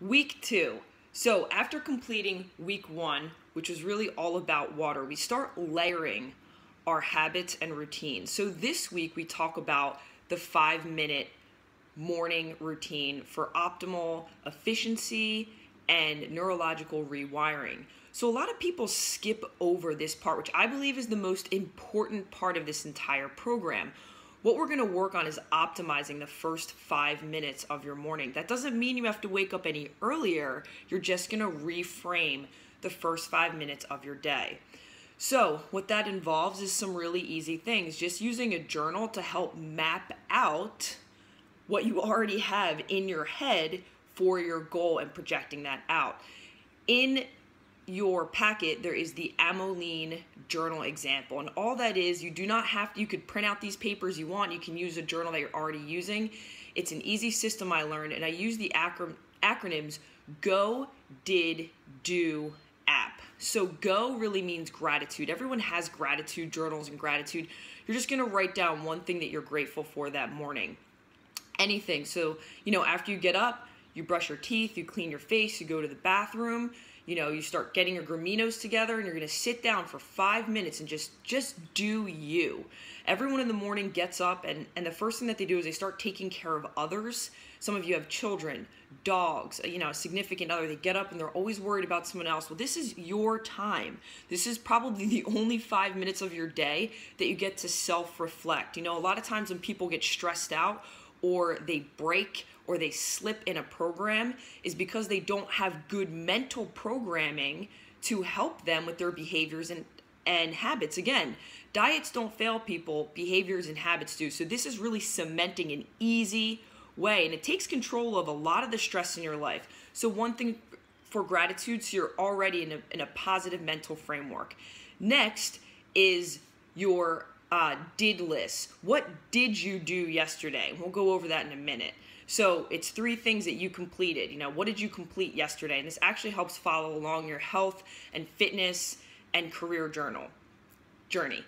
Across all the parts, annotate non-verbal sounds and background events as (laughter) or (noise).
Week two. So, after completing week one, which was really all about water, we start layering our habits and routines. So, this week we talk about the five minute morning routine for optimal efficiency and neurological rewiring. So, a lot of people skip over this part, which I believe is the most important part of this entire program. What we're going to work on is optimizing the first five minutes of your morning. That doesn't mean you have to wake up any earlier, you're just going to reframe the first five minutes of your day. So, what that involves is some really easy things. Just using a journal to help map out what you already have in your head for your goal and projecting that out. In your packet, there is the Amoline journal example. And all that is, you do not have to, you could print out these papers you want. You can use a journal that you're already using. It's an easy system I learned, and I use the acro- acronyms GO, DID, DO, app. So go really means gratitude. Everyone has gratitude journals and gratitude. You're just going to write down one thing that you're grateful for that morning. Anything. So, you know, after you get up, you brush your teeth, you clean your face, you go to the bathroom, you know you start getting your graminos together and you're going to sit down for five minutes and just just do you. Everyone in the morning gets up and and the first thing that they do is they start taking care of others. Some of you have children dogs you know a significant other. They get up and they're always worried about someone else. Well this is your time. This is probably the (laughs) only five minutes of your day that you get to self-reflect. You know a lot of times when people get stressed out or they break or they slip in a program is because they don't have good mental programming to help them with their behaviors and and habits. Again diets don't fail people behaviors and habits do. So this is really cementing an easy way and it takes control of a lot of the stress in your life. So one thing for gratitude so you're already in a, in a positive mental framework. Next is your uh, did list. What did you do yesterday? We'll go over that in a minute so it's three things that you completed. You know, what did you complete yesterday? And this actually helps follow along your health and fitness and career journal journey.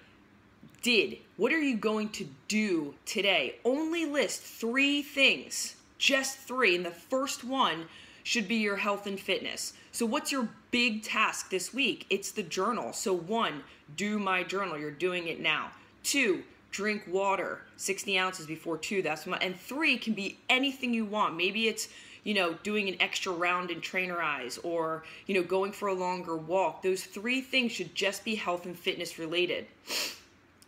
Did. What are you going to do today? Only list three things. Just three. And the first one should be your health and fitness. So, what's your big task this week? It's the journal. So, one, do my journal. You're doing it now. Two, drink water 60 ounces before two that's my and three can be anything you want. Maybe it's you know doing an extra round in Trainerize or you know going for a longer walk. Those three things should just be health and fitness related.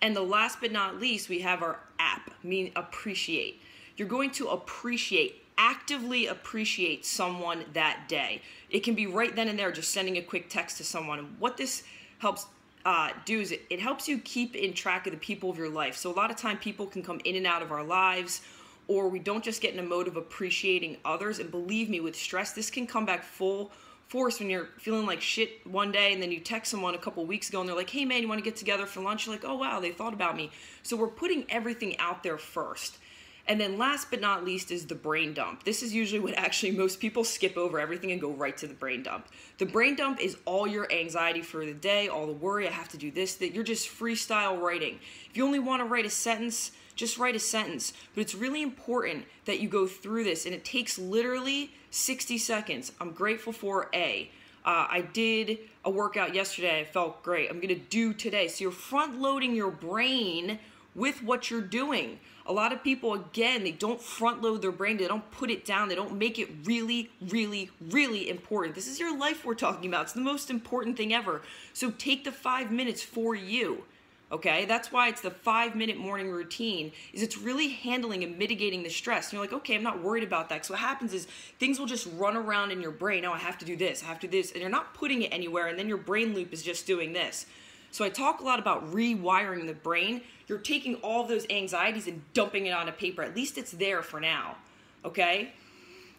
And the last but not least we have our app mean appreciate. You're going to appreciate actively appreciate someone that day. It can be right then and there just sending a quick text to someone. What this helps uh, do is it, it helps you keep in track of the people of your life. So a lot of time people can come in and out of our lives or we don't just get in a mode of appreciating others. And believe me, with stress, this can come back full force when you're feeling like shit one day and then you text someone a couple weeks ago and they're like, hey man, you want to get together for lunch? You're like, oh wow, they thought about me. So we're putting everything out there first. And then last but not least is the brain dump. This is usually what actually most people skip over everything and go right to the brain dump. The brain dump is all your anxiety for the day, all the worry, I have to do this, that you're just freestyle writing. If you only want to write a sentence, just write a sentence. But it's really important that you go through this and it takes literally 60 seconds. I'm grateful for A. Uh, I did a workout yesterday. I felt great. I'm going to do today. So you're front loading your brain with what you're doing. A lot of people, again, they don't front load their brain, they don't put it down, they don't make it really, really, really important. This is your life we're talking about. It's the most important thing ever. So take the five minutes for you. Okay, that's why it's the five minute morning routine. Is it's really handling and mitigating the stress. And you're like, okay, I'm not worried about that. So what happens is things will just run around in your brain. Oh, I have to do this, I have to do this, and you're not putting it anywhere. And then your brain loop is just doing this. So I talk a lot about rewiring the brain. You're taking all those anxieties and dumping it on a paper. At least it's there for now. Okay?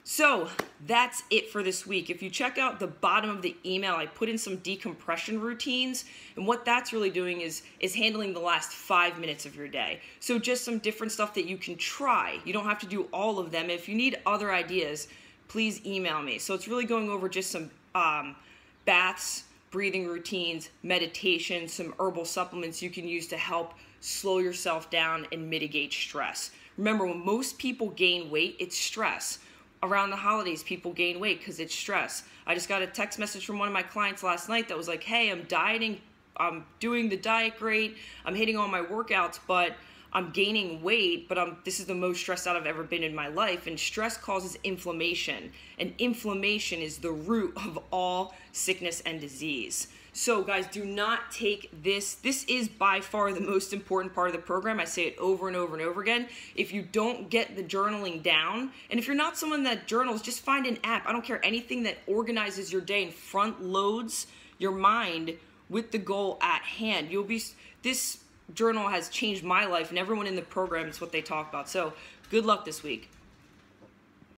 So that's it for this week. If you check out the bottom of the email, I put in some decompression routines, and what that's really doing is is handling the last five minutes of your day. So just some different stuff that you can try. You don't have to do all of them. If you need other ideas, please email me. So it's really going over just some um, baths, breathing routines, meditation, some herbal supplements you can use to help slow yourself down and mitigate stress. Remember, when most people gain weight, it's stress. around the holidays, people gain weight because it's stress. I just got a text message from one of my clients last night that was like, hey, I'm dieting, I'm doing the diet great, I'm hitting all my workouts, but I'm gaining weight, but I'm this is the most stressed out I've ever been in my life. And stress causes inflammation, and inflammation is the root of all sickness and disease. So, guys, do not take this. This is by far the most important part of the program. I say it over and over and over again. If you don't get the journaling down, and if you're not someone that journals, just find an app. I don't care anything that organizes your day and front loads your mind with the goal at hand. You'll be this journal has changed my life and everyone in the program is what they talk about. So, good luck this week.